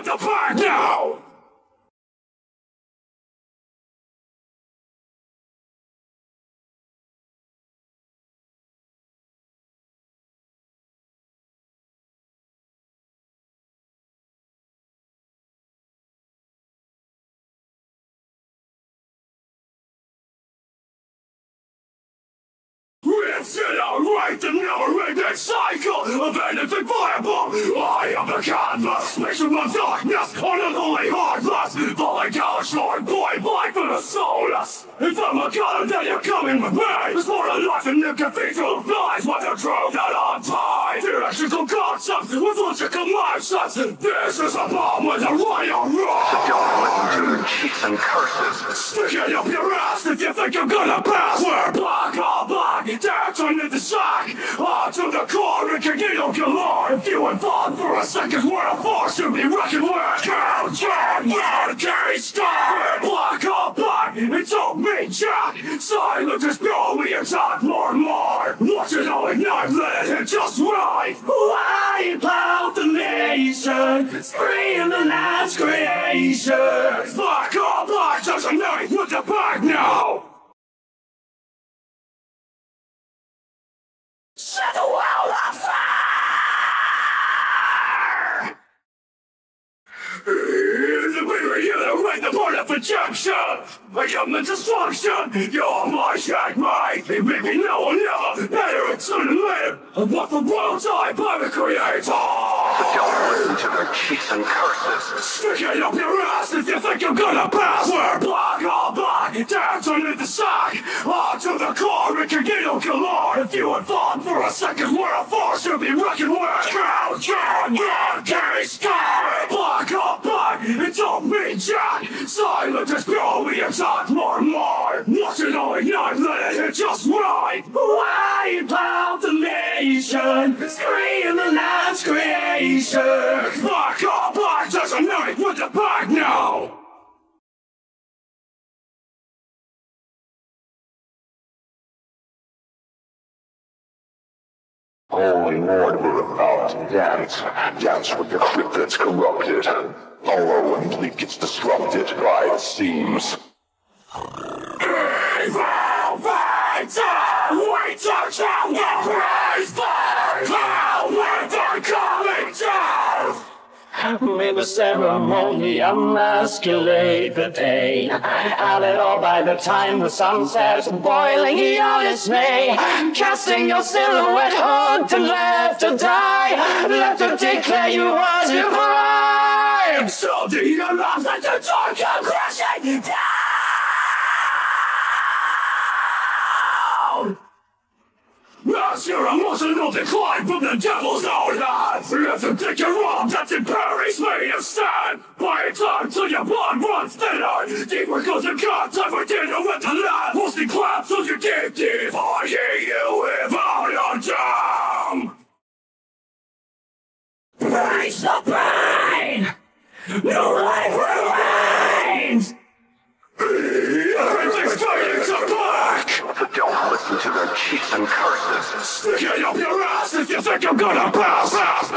with the pack now! Set out right never-ending cycle of anything viable. I am the canvas, vision of darkness, on an only heartless, falling down short, point blank for the soulless. If I'm a god, then you're coming with me. There's more to life in the cathedral of lies, with the truth that untied. Theatrical concepts with logical mindsets. This is a bomb with a royal curses. Sticking up your ass if you think you're gonna pass. We're black on black, dance under the sack. On to the core, incognito galore. If you had for a second, we're a force to be reckoned with. Count, count, loud, carry star. We're black on black, it don't mean jack. Silence is pure, we attack more and more. Watch it all ignite, let it just right. Why about the nation? Free in the last creation. Black all black, doesn't night with the back now. Set the world on fire! In the mirror, you right the point of ejection! A human destruction! You're my checkmate! Maybe no one ever better it's sooner than later! And what the world died by the creator! Don't listen to their cheats and curses. Sticking up your ass if you think you're gonna pass! We're black on black, dance under the sack! On to the core, incognito galore! If you had fought for a second, we're a force to be reckoned with! Count, count, blood, carry scar! Black on black, it don't mean jack! Silence is pure, we attack more and more! Watch it all ignite, let it hit just right! Why about the nation? Scream the last creation! Black on black, there's a night with the back now! Holy Lord, we're about to dance. Dance with the crypt that's corrupted. Hollow and bleak gets disrupted by it seems. Evil fighter! Wait to tell the praise they're coming down! May the ceremony emasculate the day. Have it all by the time the sun sets, boiling your dismay. Casting your silhouette hooked and left to die. Left to declare you you pride. So do you love that the dark come crashing down? Your emotional decline from the devil's own hand If you think you're wrong, that's in Paris of stand By its time till your blood runs thinner. Deeper goes the cut, time for dinner with the lad Mostly claps till you deep I hear you without your tongue Praise the pain! No life think you're gonna pass!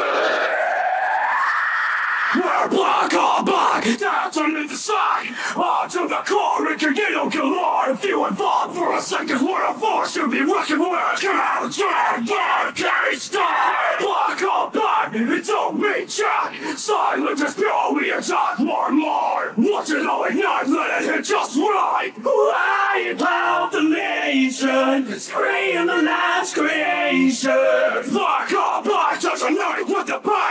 We're black on black, dance under the sun On to the core, incognito galore If you fought for a second, we're a force to be reckoned with. Count, turn, blood, carry star Black on black, it don't mean jack. Silence is pure, we attack more and more. Watch it all ignite, let it hit just right. Why about the nation Scream the last creation what the fuck?